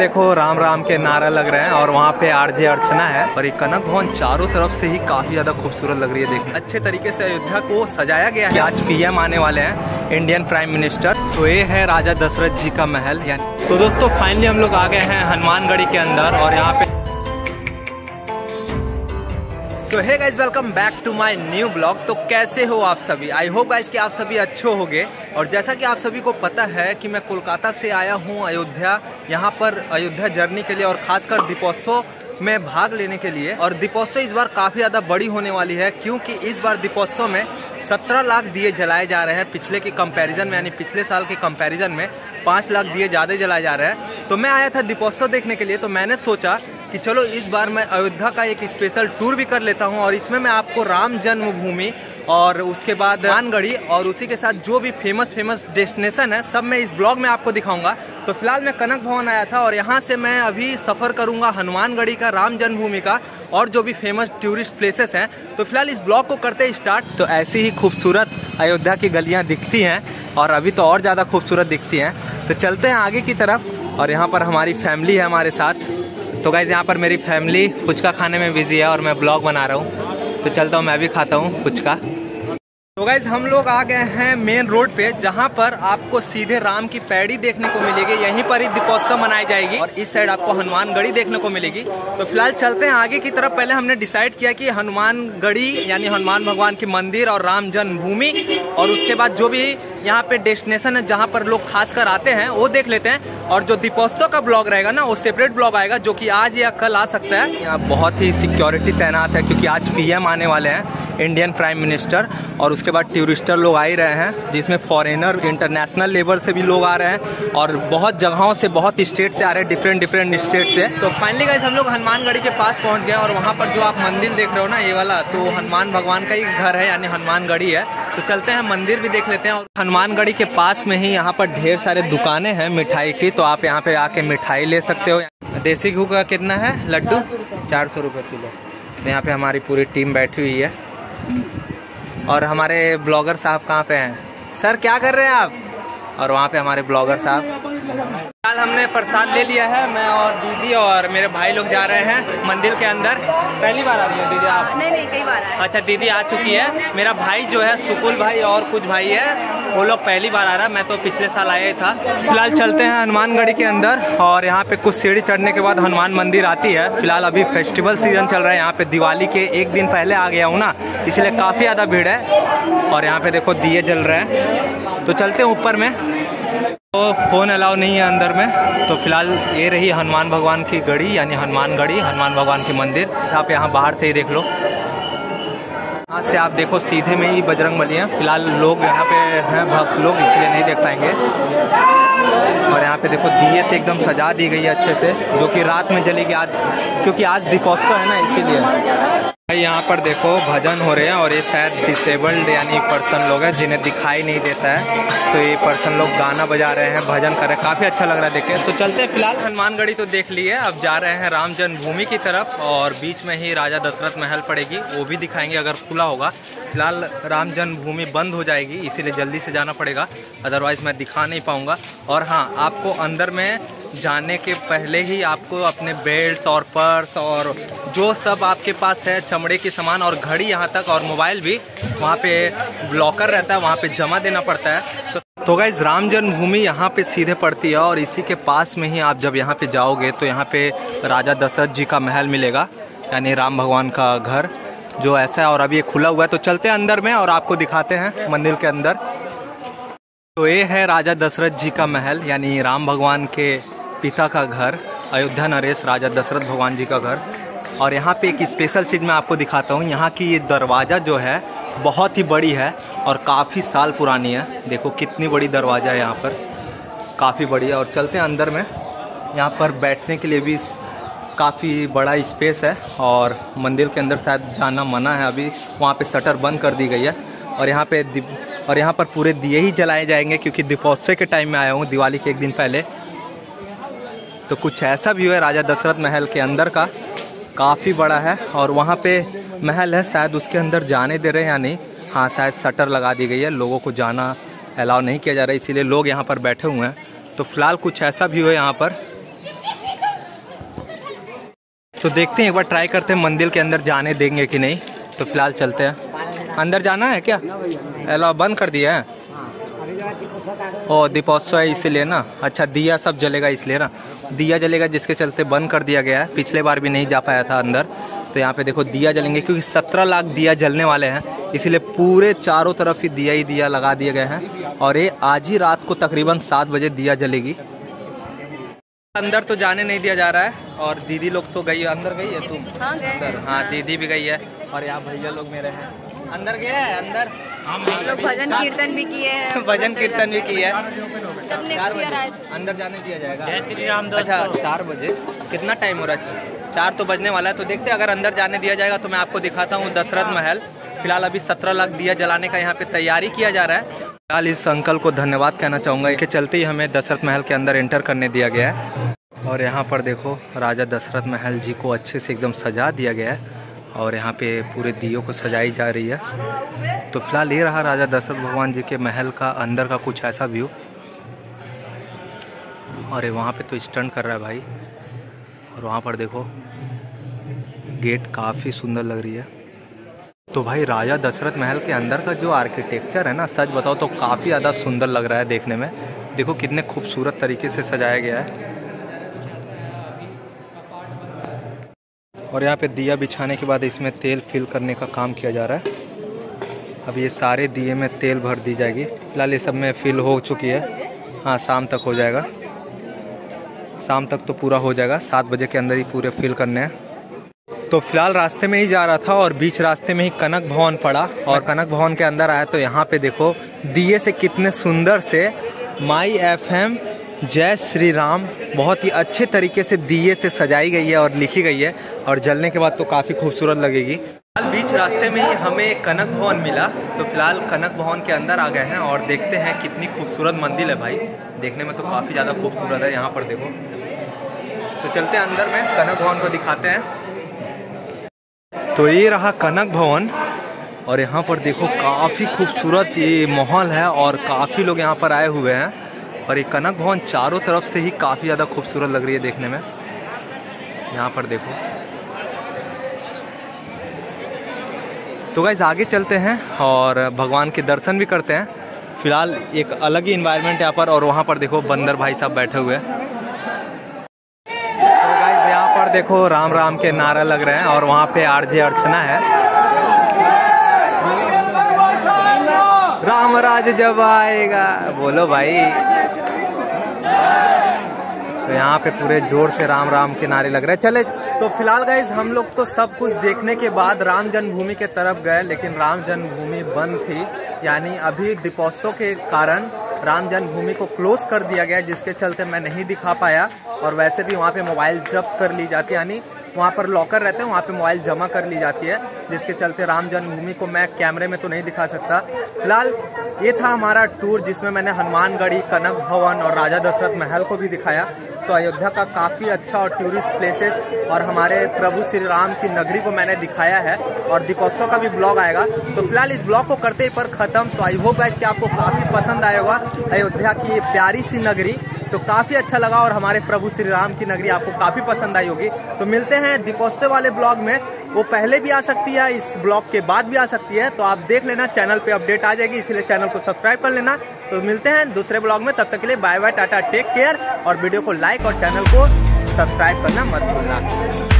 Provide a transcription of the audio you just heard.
देखो राम राम के नारा लग रहे हैं और वहाँ पे आरजे अर्चना है और ये कनक भवन चारों तरफ़ से ही काफ़ी ज़्यादा खूबसूरत लग रही है देखने। अच्छे तरीके से अयोध्या को सजाया गया है। आज पीएम आने वाले हैं इंडियन प्राइम मिनिस्टर। तो ये है राजा दशरथ जी का महल यानी तो दोस्तों फाइनली हम लोग आ गए हैं हनुमानगढ़ी के अंदर और यहाँ पे तो hey guys welcome back to my new blog तो कैसे हो आप सभी? आई होप गाइज़ कि आप सभी अच्छे होंगे। और जैसा कि आप सभी को पता है कि मैं कोलकाता से आया हूँ अयोध्या, यहाँ पर अयोध्या जर्नी के लिए और खासकर दीपोत्सव में भाग लेने के लिए। और दीपोत्सव इस बार काफ़ी ज़्यादा बड़ी होने वाली है, क्योंकि इस बार दीपोत्सव में 17 लाख दिए जलाए जा रहे हैं पिछले के कंपैरिजन में, यानी पिछले साल के कंपैरिजन में पाँच लाख दिए ज़्यादा जलाए जा रहे हैं। तो मैं आया था दीपोत्सव देखने के लिए तो मैंने सोचा कि चलो, इस बार मैं अयोध्या का एक स्पेशल टूर भी कर लेता हूँ और इसमें मैं आपको राम जन्मभूमि और उसके बाद मानगढ़ी और उसी के साथ जो भी फ़ेमस फ़ेमस डेस्टिनेशन है, सब मैं इस ब्लॉग में आपको दिखाऊँगा। तो फ़िलहाल मैं कनक भवन आया था और यहाँ से मैं अभी सफ़र करूँगा हनुमानगढ़ी का, राम जन्मभूमि का और जो भी फ़ेमस टूरिस्ट प्लेसेस हैं। तो फ़िलहाल इस ब्लॉग को करते हैं स्टार्ट तो ऐसी ही खूबसूरत अयोध्या की गलियाँ दिखती हैं और अभी तो और ज़्यादा खूबसूरत दिखती हैं। तो चलते हैं आगे की तरफ़ और यहाँ पर हमारी फैमिली है हमारे साथ। तो गाइज़ यहाँ पर मेरी फैमिली फुचका खाने में बिज़ी है और मैं ब्लॉग बना रहा हूँ। तो चलता हूँ, मैं भी खाता हूँ फुचका। तो गाइज़ हम लोग आ गए हैं मेन रोड पे, जहाँ पर आपको सीधे राम की पैड़ी देखने को मिलेगी। यहीं पर ही दीपोत्सव मनाई जाएगी और इस साइड आपको हनुमानगढ़ी देखने को मिलेगी। तो फ़िलहाल चलते हैं आगे की तरफ़। पहले हमने डिसाइड किया कि हनुमानगढ़ी, यानी हनुमान भगवान की मंदिर और राम जन्मभूमि, और उसके बाद जो भी यहाँ पे डेस्टिनेशन है, जहाँ पर लोग खास आते हैं, वो देख लेते हैं। और जो दीपोत्सव का ब्लॉग रहेगा ना, वो सेपरेट ब्लॉग आएगा, जो कि आज या कल आ सकता है। यहाँ बहुत ही सिक्योरिटी तैनात है, क्योंकि आज पीएम आने वाले हैं। इंडियन प्राइम मिनिस्टर और उसके बाद टूरिस्टर लोग आ ही रहे हैं, जिसमें फॉरेनर इंटरनेशनल लेवल से भी लोग आ रहे हैं और बहुत जगहों से, बहुत स्टेट से आ रहे हैं डिफरेंट डिफरेंट स्टेट से। तो फाइनली गाइस हम लोग हनुमानगढ़ी के पास पहुँच गए और वहाँ पर जो आप मंदिर देख रहे हो ना, ये वाला तो हनुमान भगवान का ही घर है, यानी हनुमानगढ़ी है। तो चलते हैं, मंदिर भी देख लेते हैं और हनुमानगढ़ी के पास में ही यहाँ पर ढेर सारे दुकानें हैं मिठाई की तो आप यहाँ पे आके मिठाई ले सकते हो। देसी घू का कितना है, लड्डू? चार सौ रुपये किलो। तो यहाँ पे हमारी पूरी टीम बैठी हुई है। और हमारे ब्लॉगर साहब कहाँ पे हैं? सर क्या कर रहे हैं आप? और वहाँ पे हमारे ब्लॉगर साहब। फ़िलहाल हमने प्रसाद ले लिया है मैं और दीदी और मेरे भाई लोग जा रहे हैं मंदिर के अंदर। पहली बार आ रही है दीदी आप? नहीं नहीं कई बार आए। अच्छा दीदी आ चुकी है। मेरा भाई जो है सुकुल भाई और कुछ भाई है वो लोग पहली बार आ रहा है मैं तो पिछले साल आया था। फ़िलहाल चलते हैं हनुमानगढ़ी के अंदर और यहाँ पे कुछ सीढ़ी चढ़ने के बाद हनुमान मंदिर आती है। फ़िलहाल अभी फेस्टिवल सीज़न चल रहा है यहाँ पे दिवाली के एक दिन पहले आ गया हूँ ना इसलिए काफ़ी ज़्यादा भीड़ है और यहाँ पे देखो दिए जल रहे हैं। तो चलते हैं ऊपर में। तो फ़ोन अलाउ नहीं है अंदर में। तो फ़िलहाल ये रही हनुमान भगवान की गढ़ी यानी हनुमान गढ़ी हनुमान भगवान की मंदिर। आप यहाँ बाहर से ही देख लो। यहाँ से आप देखो, सीधे में ही बजरंग बली है। फ़िलहाल लोग यहाँ पे हैं, भक्त लोग, इसलिए नहीं देख पाएँगे। और यहाँ पे देखो, दिए से एकदम सजा दी गई है अच्छे से, जो कि रात में जलेगी आज क्योंकि आज दीपोत्सव है ना, इसीलिए। यहाँ पर देखो, भजन हो रहे हैं और ये शायद डिसेबल्ड यानी पर्सन लोग हैं जिन्हें दिखाई नहीं देता है। तो ये पर्सन लोग गाना बजा रहे हैं, भजन कर रहे हैं। काफ़ी अच्छा लग रहा है देखे तो चलते हैं फ़िलहाल, हनुमानगढ़ी तो देख लिए। अब जा रहे हैं राम जन्मभूमि की तरफ़ और बीच में ही राजा दशरथ महल पड़ेगी, वो भी दिखाएँगे अगर खुला होगा। फ़िलहाल राम जन्मभूमि बंद हो जाएगी, इसीलिए जल्दी से जाना पड़ेगा। अदरवाइज़ मैं दिखा नहीं पाऊँगा। और हाँ आपको अंदर में जाने के पहले ही आपको अपने बेल्ट और पर्स और जो सब आपके पास है, चमड़े के सामान और घड़ी यहाँ तक और मोबाइल भी, वहाँ पे ब्लॉकर रहता है, वहाँ पे जमा देना पड़ता है। तो तो गाइज़ राम जन्मभूमि यहाँ पे सीधे पड़ती है और इसी के पास में ही आप जब यहाँ पे जाओगे तो यहाँ पे राजा दशरथ जी का महल मिलेगा, यानी राम भगवान का घर। जो ऐसा है और अभी ये खुला हुआ है तो चलते हैं अंदर में और आपको दिखाते हैं मंदिर के अंदर। तो ये है राजा दशरथ जी का महल, यानी राम भगवान के पिता का घर, अयोध्या नरेश राजा दशरथ भगवान जी का घर। और यहाँ पे एक स्पेशल चीज़ मैं आपको दिखाता हूँ। यहाँ की ये दरवाज़ा जो है, बहुत ही बड़ी है और काफ़ी साल पुरानी है। देखो कितनी बड़ी दरवाज़ा है यहाँ पर। काफ़ी बड़ी है और चलते हैं अंदर में। यहाँ पर बैठने के लिए भी काफ़ी बड़ा स्पेस है और मंदिर के अंदर शायद जाना मना है अभी। वहाँ पे शटर बंद कर दी गई है और यहाँ पे और यहाँ पर पूरे दिए ही जलाए जाएँगे क्योंकि दीपोत्सव के टाइम में आया हूँ, दिवाली के एक दिन पहले। तो कुछ ऐसा व्यू है राजा दशरथ महल के अंदर का। काफ़ी बड़ा है और वहाँ पे महल है, शायद उसके अंदर जाने दे रहे हैं या नहीं। हाँ शायद शटर लगा दी गई है, लोगों को जाना अलाउ नहीं किया जा रहा है इसीलिए लोग यहाँ पर बैठे हुए हैं। तो फ़िलहाल कुछ ऐसा व्यू है यहाँ पर। तो देखते हैं, एक बार ट्राई करते हैं, मंदिर के अंदर जाने देंगे कि नहीं। तो फ़िलहाल चलते हैं। अंदर जाना है क्या? अलाउ बंद कर दिया है? ओ, दीपोत्सव है इसीलिए ना। अच्छा दिया सब जलेगा इसलिए ना। दिया जलेगा जिसके चलते बंद कर दिया गया है। पिछले बार भी नहीं जा पाया था अंदर। तो यहाँ पे देखो, दिया जलेंगे, क्योंकि सत्रह लाख दिया जलने वाले हैं। इसीलिए पूरे चारों तरफ़ ही दिया ही दिया लगा दिए गए हैं। और ये आज ही रात को तकरीबन सात बजे दिया जलेगी। अंदर तो जाने नहीं दिया जा रहा है और दीदी लोग तो गई अंदर गई है तुम हाँ अंदर। हाँ। दीदी भी गई है और यहाँ भैया लोग मेरे हैं। अंदर गए हैं अंदर। हम लोग भजन कीर्तन भी किए हैं। भजन कीर्तन भी किया है अंदर जाने दिया जाएगा। जय श्री राम अच्छा चार बजे। कितना टाइम हो रहा है? चार तो बजने वाला है तो देखते अगर अंदर जाने दिया जाएगा तो मैं आपको दिखाता हूँ दशरथ महल। फ़िलहाल अभी सत्रह लाख दिया जलाने का यहाँ पे तैयारी किया जा रहा है। फ़िलहाल इस अंकल को धन्यवाद कहना चाहूँगा इसके चलते ही हमें दशरथ महल के अंदर एंटर करने दिया गया है। और यहाँ पर देखो, राजा दशरथ महल जी को अच्छे से एकदम सजा दिया गया है और यहाँ पे पूरे दियो को सजाई जा रही है। तो फ़िलहाल ये रहा राजा दशरथ भगवान जी के महल का अंदर का कुछ ऐसा व्यू और वहाँ पे तो स्टंट कर रहा है भाई। और वहाँ पर देखो गेट काफ़ी सुंदर लग रही है। तो भाई राजा दशरथ महल के अंदर का जो आर्किटेक्चर है ना, सच बताओ तो काफ़ी ज़्यादा सुंदर लग रहा है देखने में। देखो कितने खूबसूरत तरीके से सजाया गया है। और यहाँ पे दिया बिछाने के बाद इसमें तेल फिल करने का काम किया जा रहा है। अब ये सारे दिए में तेल भर दी जाएगी। फ़िलहाल ये सब में फिल हो चुकी है। हाँ शाम तक हो जाएगा। शाम तक तो पूरा हो जाएगा। सात बजे के अंदर ही पूरे फिल करने हैं। तो फ़िलहाल रास्ते में ही जा रहा था और बीच रास्ते में ही कनक भवन पड़ा और कनक भवन के अंदर आया तो यहाँ पे देखो, दिए से कितने सुंदर से माई एफ़ एम जय श्री राम बहुत ही अच्छे तरीके से दिए से सजाई गई है और लिखी गई है और जलने के बाद तो काफ़ी खूबसूरत लगेगी। फ़िलहाल बीच रास्ते में ही हमें कनक भवन मिला तो फ़िलहाल कनक भवन के अंदर आ गए हैं और देखते हैं कितनी खूबसूरत मंदिर है भाई। देखने में तो काफ़ी ज़्यादा खूबसूरत है, यहाँ पर देखो। तो चलते हैं अंदर में, कनक भवन को दिखाते हैं। तो ये रहा कनक भवन। और यहाँ पर देखो काफ़ी खूबसूरत ये माहौल है और काफ़ी लोग यहाँ पर आए हुए हैं। और ये कनक भवन चारों तरफ़ से ही काफ़ी ज़्यादा खूबसूरत लग रही है देखने में। यहाँ पर देखो। तो गाइज़ आगे चलते हैं और भगवान के दर्शन भी करते हैं। फ़िलहाल एक अलग ही इन्वायरमेंट यहाँ पर और वहाँ पर देखो बंदर भाई साहब बैठे हुए हैं। देखो, राम राम के नारा लग रहे हैं और वहाँ पे आरजे अर्चना है। राम राज जब आएगा। बोलो भाई। तो यहाँ पे पूरे ज़ोर से राम राम के नारे लग रहे हैं। चले तो फ़िलहाल गाइज़ हम लोग तो सब कुछ देखने के बाद राम जन्मभूमि के तरफ़ गए, लेकिन राम जन्मभूमि बंद थी। यानी अभी दीपोत्सव के कारण राम जन्मभूमि को क्लोज कर दिया गया, जिसके चलते मैं नहीं दिखा पाया। और वैसे भी वहाँ पे मोबाइल जब्त कर ली जाती है, यानी वहाँ पर लॉकर रहते हैं, वहाँ पे मोबाइल जमा कर ली जाती है, जिसके चलते राम जन्मभूमि को मैं कैमरे में तो नहीं दिखा सकता। फ़िलहाल, ये था हमारा टूर जिसमें मैंने हनुमानगढ़ी, कनक भवन और राजा दशरथ महल को भी दिखाया। तो अयोध्या का काफ़ी अच्छा और टूरिस्ट प्लेसेस और हमारे प्रभु श्री राम की नगरी को मैंने दिखाया है और दीपोत्सव का भी ब्लॉग आएगा। तो फ़िलहाल इस ब्लॉग को करते ही पर खत्म। तो आई होप गाइस कि आपको काफ़ी पसंद आएगा अयोध्या की प्यारी सी नगरी। तो काफ़ी अच्छा लगा और हमारे प्रभु श्री राम की नगरी आपको काफ़ी पसंद आई होगी। तो मिलते हैं दीपोत्सव वाले ब्लॉग में। वो पहले भी आ सकती है, इस ब्लॉग के बाद भी आ सकती है तो आप देख लेना, चैनल पे अपडेट आ जाएगी, इसलिए चैनल को सब्सक्राइब कर लेना। तो मिलते हैं दूसरे ब्लॉग में, तब तक के लिए bye bye tata take care और वीडियो को लाइक और चैनल को सब्सक्राइब करना मत भूलना।